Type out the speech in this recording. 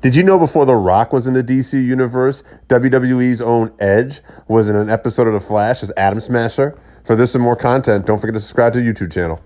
Did you know before The Rock was in the DC universe, WWE's own Edge was in an episode of The Flash as Atom Smasher? For this and more content, don't forget to subscribe to the YouTube channel.